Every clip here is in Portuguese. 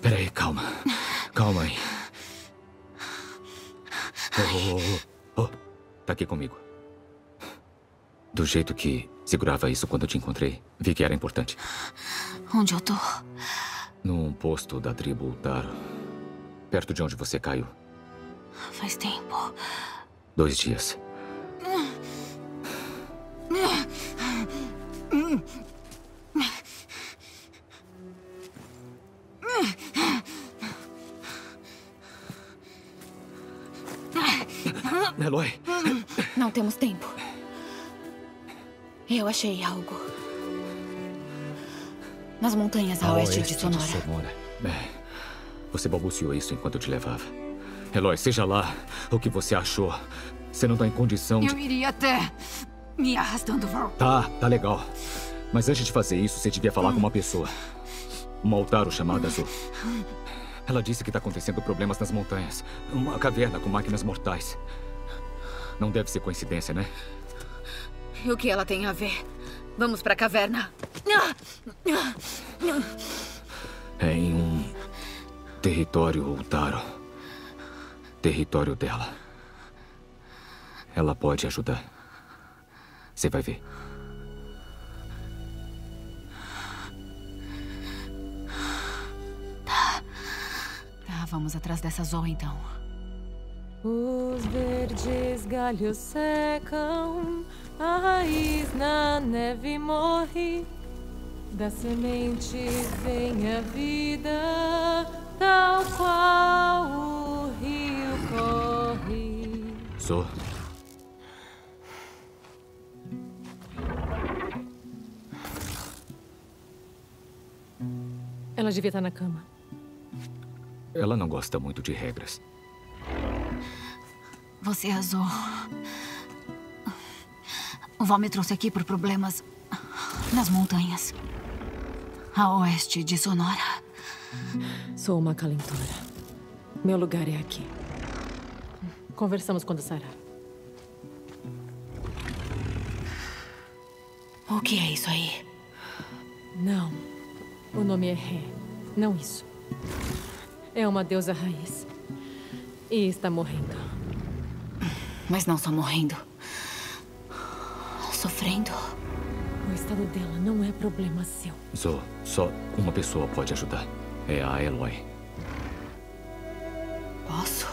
Peraí, calma. Calma aí. Oh, oh, oh, oh. Tá aqui comigo. Do jeito que segurava isso quando te encontrei, vi que era importante. Onde eu tô? Num posto da tribo Taro. Perto de onde você caiu. Faz tempo. Dois dias. Eloy. Não temos tempo. Eu achei algo. Nas montanhas a, a oeste, oeste, de Sonora. De Sonora. É, você balbuciou isso enquanto eu te levava. Eloy, seja lá o que você achou. Você não tá em condição de... Eu iria até me arrastando, Val. Tá, tá legal. Mas antes de fazer isso, você devia falar com uma pessoa. Uma Altaro chamada Azul. Ela disse que tá acontecendo problemas nas montanhas. Uma caverna com máquinas mortais. Não deve ser coincidência, né? E o que ela tem a ver? Vamos para a caverna. É em um território Ultaro. Território dela. Ela pode ajudar. Você vai ver. Tá. Tá, vamos atrás dessa Zoa então. Os verdes galhos secam, a raiz na neve morre. Da semente vem a vida, tal qual o rio corre. Sou. Ela devia estar na cama. Ela não gosta muito de regras. Você azul. O Val me trouxe aqui por problemas nas montanhas. A oeste de Sonora. Sou uma calentora. Meu lugar é aqui. Conversamos quando sarar. O que é isso aí? Não. O nome é Ré. Não isso. É uma deusa raiz. E está morrendo. Mas não só morrendo. Sofrendo. O estado dela não é problema seu. Zo, só uma pessoa pode ajudar. É a Eloy. Posso?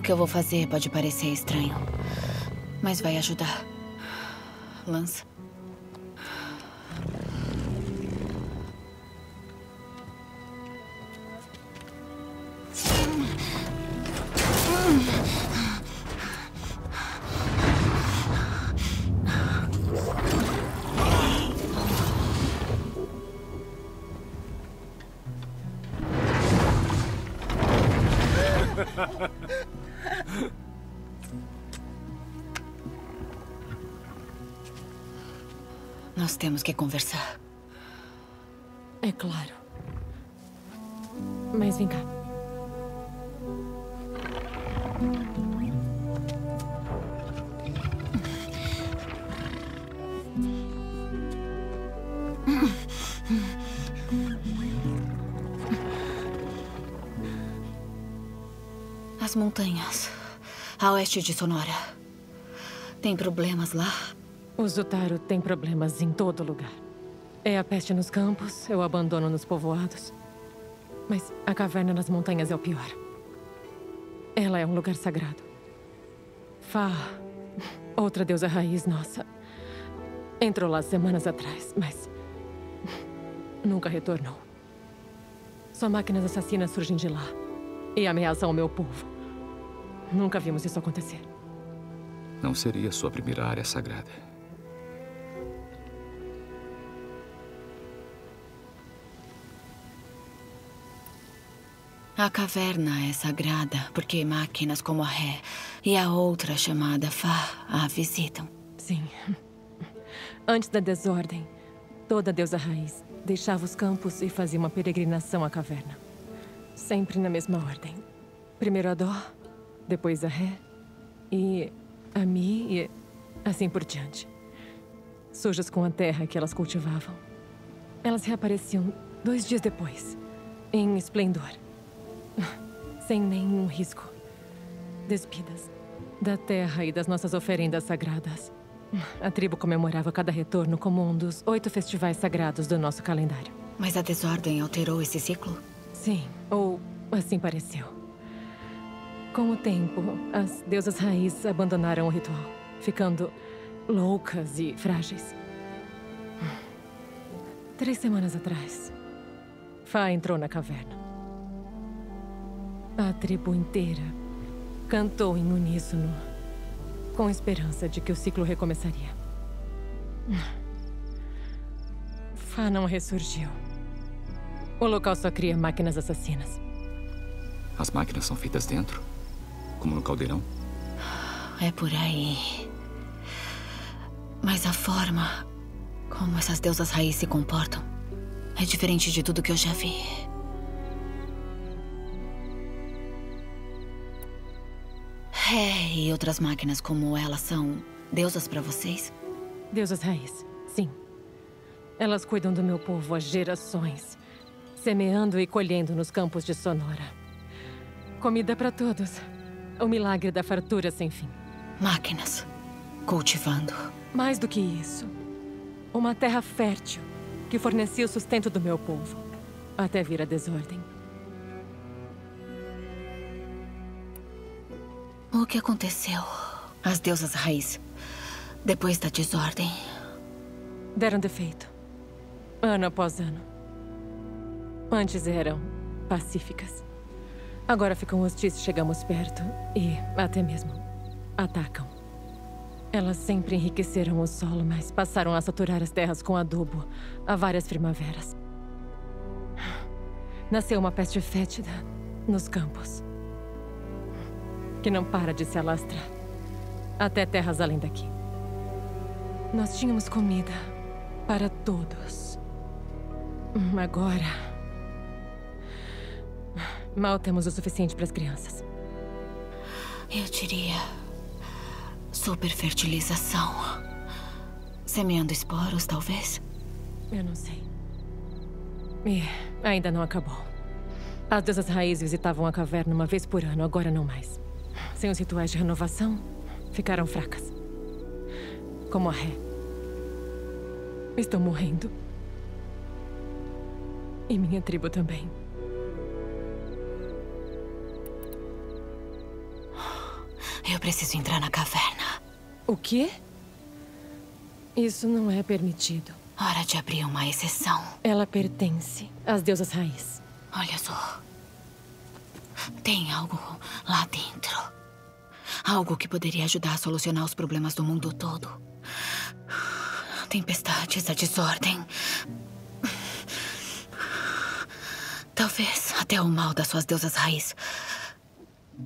Que eu vou fazer pode parecer estranho, mas vai ajudar. Lança. Nós temos que conversar. É claro. Mas vem cá. As montanhas, a oeste de Sonora. Tem problemas lá? O Zutaro tem problemas em todo lugar. É a peste nos campos, é o abandono nos povoados. Mas a caverna nas montanhas é o pior. Ela é um lugar sagrado. Fá, outra deusa raiz nossa, entrou lá semanas atrás, mas nunca retornou. Só máquinas assassinas surgem de lá e ameaçam o meu povo. Nunca vimos isso acontecer. Não seria sua primeira área sagrada. A caverna é sagrada porque máquinas como a Ré e a outra chamada Fá a visitam. Sim. Antes da desordem, toda deusa raiz deixava os campos e fazia uma peregrinação à caverna. Sempre na mesma ordem. Primeiro a Dó, depois a Ré e a Mi e assim por diante. Sujas com a terra que elas cultivavam. Elas reapareciam dois dias depois, em esplendor. Sem nenhum risco. Despidas da terra e das nossas oferendas sagradas. A tribo comemorava cada retorno como um dos oito festivais sagrados do nosso calendário. Mas a desordem alterou esse ciclo? Sim, ou assim pareceu. Com o tempo, as deusas raízes abandonaram o ritual, ficando loucas e frágeis. Três semanas atrás, Fá entrou na caverna. A tribo inteira cantou em uníssono, com esperança de que o ciclo recomeçaria. Fá não ressurgiu. O local só cria máquinas assassinas. As máquinas são feitas dentro? Como no caldeirão? É por aí. Mas a forma como essas deusas raízes se comportam é diferente de tudo que eu já vi. É, e outras máquinas como ela são deusas para vocês? Deusas raiz, sim. Elas cuidam do meu povo há gerações, semeando e colhendo nos campos de Sonora. Comida para todos. O milagre da fartura sem fim. Máquinas. Cultivando. Mais do que isso. Uma terra fértil que fornecia o sustento do meu povo. Até vir a desordem. O que aconteceu? As deusas raiz. Depois da desordem. Deram defeito. Ano após ano. Antes eram pacíficas. Agora ficam hostis se chegamos perto e até mesmo atacam. Elas sempre enriqueceram o solo, mas passaram a saturar as terras com adubo há várias primaveras. Nasceu uma peste fétida nos campos que não para de se alastrar. Até terras além daqui. Nós tínhamos comida para todos. Agora. Mal temos o suficiente para as crianças. Eu diria. Superfertilização. Semeando esporos, talvez? Eu não sei. E ainda não acabou. As deusas raízes visitavam a caverna uma vez por ano, agora não mais sem os rituais de renovação, ficaram fracas. Como a ré. Estou morrendo. E minha tribo também. Eu preciso entrar na caverna. O quê? Isso não é permitido. Hora de abrir uma exceção. Ela pertence às deusas raiz. Olha só. Tem algo lá dentro. Algo que poderia ajudar a solucionar os problemas do mundo todo. Tempestades, a desordem. Talvez até o mal das suas deusas raiz.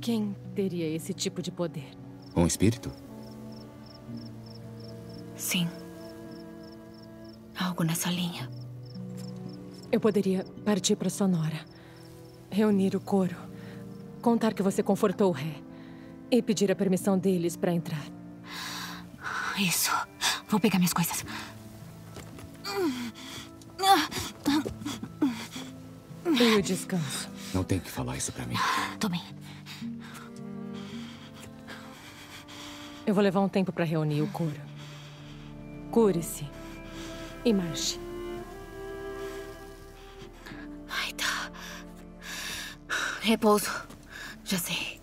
Quem teria esse tipo de poder? Um espírito? Sim. Algo nessa linha. Eu poderia partir para Sonora, reunir o coro, contar que você confortou o ré e pedir a permissão deles para entrar. Isso. Vou pegar minhas coisas. E o descanso? Não tem que falar isso para mim. Tô bem. Eu vou levar um tempo para reunir o coro. Cure-se. E marche. Ai, tá. Repouso. Já sei.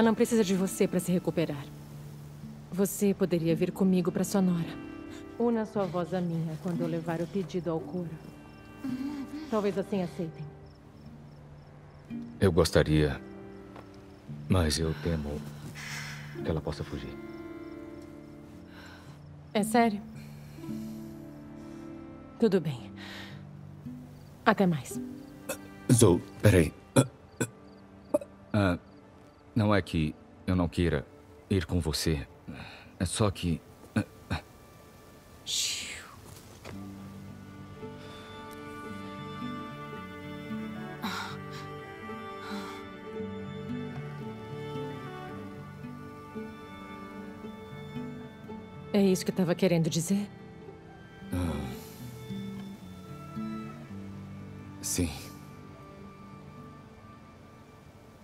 Ela não precisa de você para se recuperar. Você poderia vir comigo para Sonora. Una sua voz à minha quando eu levar o pedido ao coro. Talvez assim aceitem. Eu gostaria. Mas eu temo que ela possa fugir. É sério? Tudo bem. Até mais. Zou, peraí. Ah, não é que eu não queira ir com você. É só que. É isso que estava querendo dizer?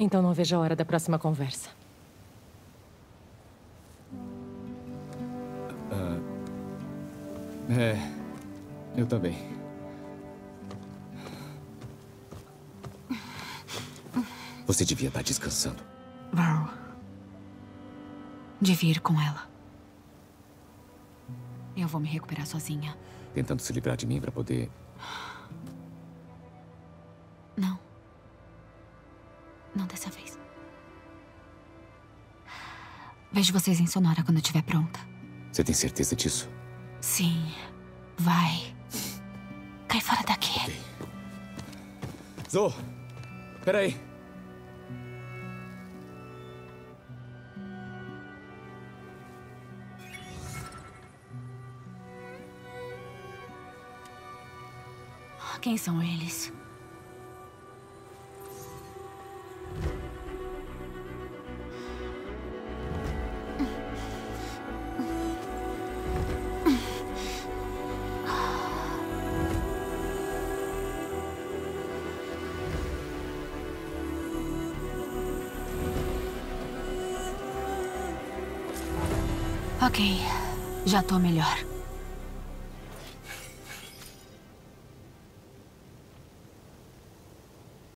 Então não vejo a hora da próxima conversa. É. Eu também. Você devia estar descansando. Varl. Devia ir com ela. Eu vou me recuperar sozinha. Tentando se livrar de mim para poder. Vejo vocês em Sonora quando estiver pronta. Você tem certeza disso? Sim. Vai. Cai fora daqui. Zo! Peraí. Quem são eles? Ok, já tô melhor.